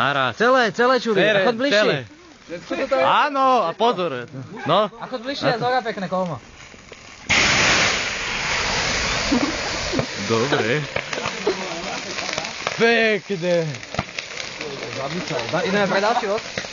Ara. Celé, celé čury. a chod bližšie. Celé. Áno, a pozor. No. A chod bližšie, a zora pekné kolmo. Dobre. Pekne. Ideme pre ďalší vod.